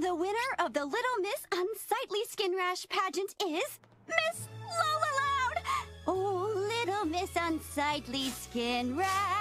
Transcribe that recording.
The winner of the Little Miss Unsightly Skin Rash pageant is Miss Lola Oh, Little Miss Unsightly Skin Rash.